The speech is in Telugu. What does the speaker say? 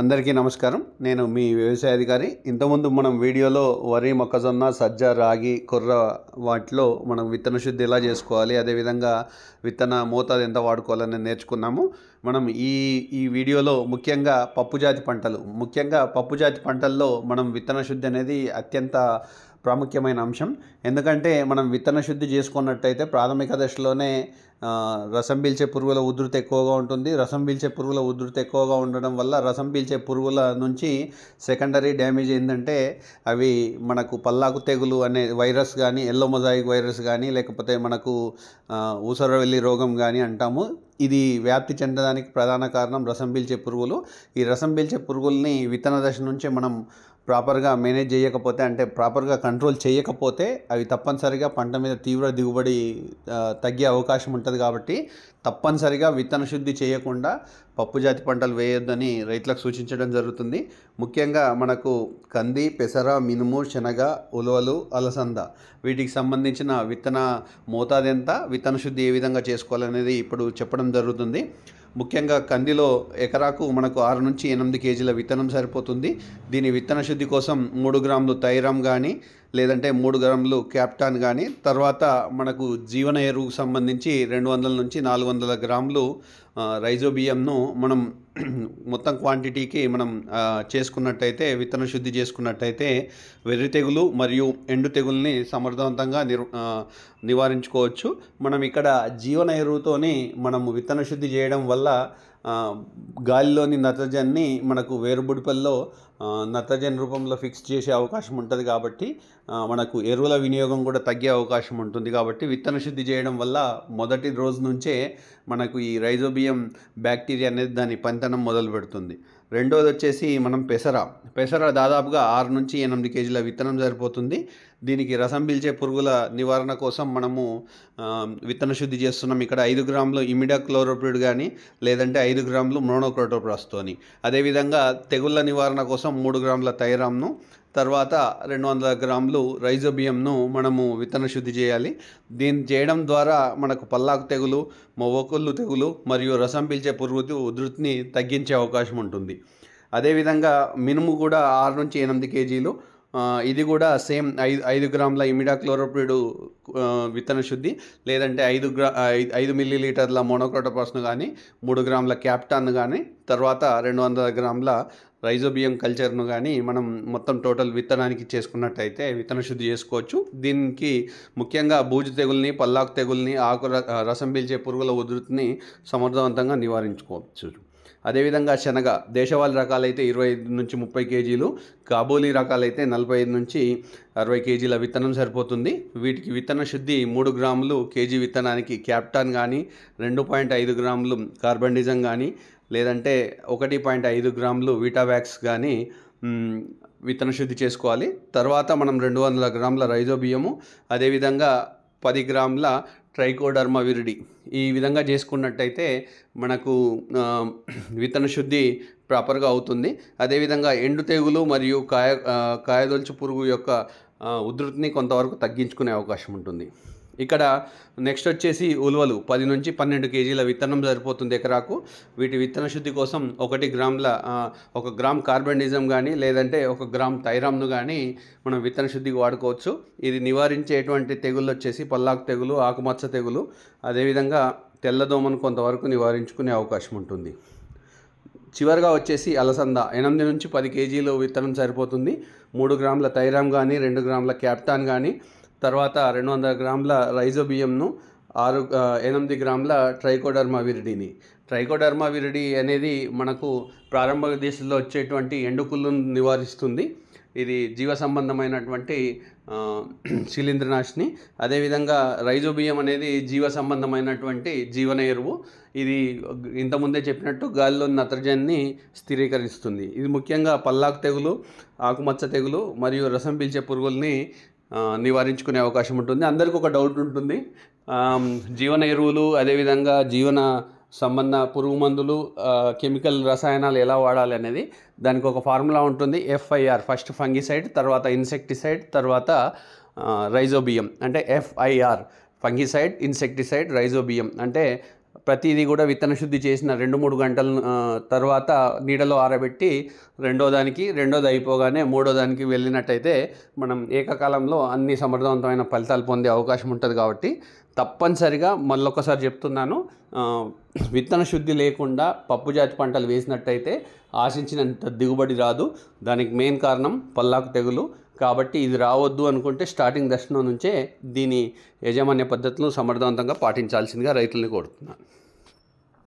అందరికీ నమస్కారం. నేను మీ వ్యవసాయ అధికారి. ఇంతకుముందు మనం వీడియోలో వరి మొక్కజొన్న సజ్జ రాగి కొర్ర వాటిలో మనం విత్తన శుద్ధి ఎలా చేసుకోవాలి అదేవిధంగా విత్తన మోతాదు ఎంత వాడుకోవాలని నేర్చుకున్నాము. మనం ఈ ఈ వీడియోలో ముఖ్యంగా పప్పుజాతి పంటలు. ముఖ్యంగా పప్పుజాతి పంటల్లో మనం విత్తన శుద్ధి అనేది అత్యంత ప్రాముఖ్యమైన అంశం. ఎందుకంటే మనం విత్తన శుద్ధి చేసుకున్నట్టయితే ప్రాథమిక దశలోనే రసం పీల్చే పురుగుల ఉధృతి ఎక్కువగా ఉంటుంది. రసం పీల్చే పురుగుల ఉధృతి ఎక్కువగా ఉండడం వల్ల రసం పీల్చే పురుగుల నుంచి సెకండరీ డ్యామేజ్ ఏంటంటే అవి మనకు పల్లాకు తెగులు అనే వైరస్ కానీ ఎల్లో మొజాయిక్ వైరస్ కానీ లేకపోతే మనకు ఊసరవెల్లి రోగం కానీ అంటాము. ఇది వ్యాప్తి చెందడానికి ప్రధాన కారణం రసం పీల్చే పురుగులు. ఈ రసం పీల్చే పురుగుల్ని విత్తన దశ నుంచే మనం ప్రాపర్గా మేనేజ్ చేయకపోతే అంటే ప్రాపర్గా కంట్రోల్ చేయకపోతే అవి తప్పనిసరిగా పంట మీద తీవ్ర దిగుబడి తగ్గే అవకాశం ఉంటుంది కాబట్టి తప్పనిసరిగా విత్తన శుద్ధి చేయకుండా పప్పు జాతి పంటలు వేయొద్దని రైతులకు సూచించడం జరుగుతుంది. ముఖ్యంగా మనకు కంది పెసర మినుము శనగ ఉలవలు అలసంద వీటికి సంబంధించిన విత్తన మోతాదెంత విత్తన శుద్ధి ఏ విధంగా చేసుకోవాలనేది ఇప్పుడు చెప్పడం జరుగుతుంది. ముఖ్యంగా కందిలో ఎకరాకు మనకు ఆరు నుంచి ఎనిమిది కేజీల విత్తనం సరిపోతుంది. దీని విత్తన శుద్ధి కోసం మూడు గ్రాములు తైరామ్ కానీ లేదంటే మూడు గ్రాములు క్యాప్టాన్ కానీ తర్వాత మనకు జీవన ఎరువుకు సంబంధించి రెండు వందల నుంచి నాలుగు వందల గ్రాములు రైజోబియంను మనం మొత్తం క్వాంటిటీకి మనం చేసుకున్నట్టయితే విత్తన శుద్ధి చేసుకున్నట్టయితే వెర్రి తెగులు మరియు ఎండు తెగుల్ని సమర్థవంతంగా నిర్ నివారించుకోవచ్చు. మనం ఇక్కడ జీవన ఎరువుతోని మనము విత్తన శుద్ధి చేయడం వల్ల గాలిలోని నత్రజన్ని మనకు వేరుబుడిపల్లో ఆ, నత్రజని రూపంలో ఫిక్స్ చేసే అవకాశం ఉంటుంది కాబట్టి మనకు ఎరువుల వినియోగం కూడా తగ్గే అవకాశం ఉంటుంది కాబట్టి విత్తన శుద్ధి చేయడం వల్ల మొదటి రోజు నుంచే మనకు ఈ రైజోబియం బ్యాక్టీరియా అనేది దాని పనితనం మొదలు పెడుతుంది రెండోది వచ్చేసి మనం పెసర. పెసర దాదాపుగా ఆరు నుంచి ఎనిమిది కేజీల విత్తనం సరిపోతుంది. దీనికి రసం పీల్చే పురుగుల నివారణ కోసం మనము విత్తన శుద్ధి చేస్తున్నాం. ఇక్కడ ఐదు గ్రాములు ఇమిడా క్లోరోప్రిడ్ కానీ లేదంటే ఐదు గ్రాములు మోనోక్రోటోప్రాస్తోని అదేవిధంగా తెగుళ్ళ నివారణ కోసం మూడు గ్రాముల థైరామ్ను తర్వాత రెండు వందల గ్రాములు రైజోబియంను మనము విత్తన శుద్ధి చేయాలి. దీన్ని చేయడం ద్వారా మనకు పల్లాకు తెగులు మొవ్వకొల్లు తెగులు మరియు రసం పీల్చే పురుగు ఉధృతిని తగ్గించే అవకాశం ఉంటుంది. అదేవిధంగా మినుము కూడా ఆరు నుంచి ఎనిమిది కేజీలు ఇది కూడా సేమ్ ఐదు ఐదు గ్రాముల ఇమిడాక్లోరోపిడు విత్తన శుద్ధి లేదంటే ఐదు గ్రా ఐదు ఐదు మిల్లీ లీటర్ల మోనోక్రోటోపాస్ను కానీ మూడు గ్రాముల క్యాప్టాన్ కానీ తర్వాత రెండు వందల గ్రాముల రైజోబియం కల్చర్ను కానీ మనం మొత్తం టోటల్ విత్తనానికి చేసుకున్నట్టయితే విత్తన శుద్ధి చేసుకోవచ్చు. దీనికి ముఖ్యంగా బూజు తెగుల్ని పల్లాకు తెగుల్ని ఆకు రసం పీల్చే పురుగుల ఉధృతిని సమర్థవంతంగా నివారించుకోవచ్చు. అదేవిధంగా శనగ దేశవాళీ రకాలైతే ఇరవై ఐదు నుంచి ముప్పై కేజీలు కాబోలీ రకాలైతే నలభై ఐదు నుంచి అరవై కేజీల విత్తనం సరిపోతుంది. వీటికి విత్తన శుద్ధి మూడు గ్రాములు కేజీ విత్తనానికి క్యాప్టాన్ కానీ రెండు పాయింట్ ఐదు గ్రాములు కార్బండిజం కానీ లేదంటే ఒకటి పాయింట్ ఐదు గ్రాములు వీటావ్యాక్స్ కానీ విత్తన శుద్ధి చేసుకోవాలి. తర్వాత మనం రెండు వందల గ్రాముల రైజోబియము అదేవిధంగా పది గ్రాముల ట్రైకోడర్మా విరిడి. ఈ విధంగా చేసుకున్నట్టయితే మనకు విత్తన శుద్ధి ప్రాపర్గా అవుతుంది. అదేవిధంగా ఎండు తెగులు మరియు కాయ కాయదొలుచు పురుగు యొక్క ఉధృతిని కొంతవరకు తగ్గించుకునే అవకాశం ఉంటుంది. ఇక్కడ నెక్స్ట్ వచ్చేసి ఉలువలు పది నుంచి పన్నెండు కేజీల విత్తనం సరిపోతుంది ఎకరాకు. వీటి విత్తన శుద్ధి కోసం ఒకటి గ్రాముల ఒక గ్రామ్ కార్బనిజం కానీ లేదంటే ఒక గ్రామ్ థైరామ్ను కానీ మనం విత్తన శుద్ధికి వాడుకోవచ్చు. ఇది నివారించేటువంటి తెగుళ్ళు వచ్చేసి పల్లాకు తెగులు ఆకుమచ్చ తెగులు అదేవిధంగా తెల్లదోమను కొంతవరకు నివారించుకునే అవకాశం ఉంటుంది. చివరిగా వచ్చేసి అలసంద ఎనిమిది నుంచి పది కేజీలు విత్తనం సరిపోతుంది. మూడు గ్రాముల థైరామ్ కానీ రెండు గ్రాముల క్యాప్టాన్ కానీ తర్వాత రెండు వందల గ్రాముల రైజోబియంను ఆరు ఎనిమిది గ్రాముల ట్రైకోడర్మా విరిడిని. ట్రైకోడర్మా విరిడి అనేది మనకు ప్రారంభ దశలో వచ్చేటువంటి ఎండుకుళ్ళను నివారిస్తుంది. ఇది జీవ సంబంధమైనటువంటి శిలీంద్రనాశిని. అదేవిధంగా రైజోబియం అనేది జీవ సంబంధమైనటువంటి జీవన ఎరువు. ఇది ఇంతకుముందే చెప్పినట్టు గాలిలో నత్రజనిని స్థిరీకరిస్తుంది. ఇది ముఖ్యంగా పల్లాకు తెగులు ఆకుమచ్చ తెగులు మరియు రసం పీల్చే పురుగుల్ని నివారించుకునే అవకాశం ఉంటుంది. అందరికీ ఒక డౌట్ ఉంటుంది. జీవన ఎరువులు అదేవిధంగా జీవన సంబంధ పురుగు మందులు కెమికల్ రసాయనాలు ఎలా వాడాలి అనేది దానికి ఒక ఫార్ములా ఉంటుంది. ఎఫ్ఐఆర్ ఫస్ట్ ఫంగిసైడ్ తర్వాత ఇన్సెక్టిసైడ్ తర్వాత రైజోబియం. అంటే ఎఫ్ఐఆర్ ఫంగిసైడ్ ఇన్సెక్టిసైడ్ రైజోబియం. అంటే ప్రతిదీ కూడా విత్తన శుద్ధి చేసిన రెండు మూడు గంటల తర్వాత నీడలో ఆరబెట్టి రెండో దానికి రెండోది అయిపోగానే మూడో దానికి వెళ్ళినట్టయితే మనం ఏకకాలంలో అన్ని సమర్థవంతమైన ఫలితాలు పొందే అవకాశం ఉంటుంది కాబట్టి తప్పనిసరిగా మళ్ళొకసారి చెప్తున్నాను విత్తన శుద్ధి లేకుండా పప్పు జాతి పంటలు వేసినట్టయితే ఆశించినంత దిగుబడి రాదు. దానికి మెయిన్ కారణం పల్లాకు తెగులు కాబట్టి ఇది రావద్దు అనుకుంటే స్టార్టింగ్ దర్శనం నుంచే దీని యాజమాన్య పద్ధతులను సమర్థవంతంగా పాటించాల్సిందిగా రైతుల్ని కోరుతున్నాను.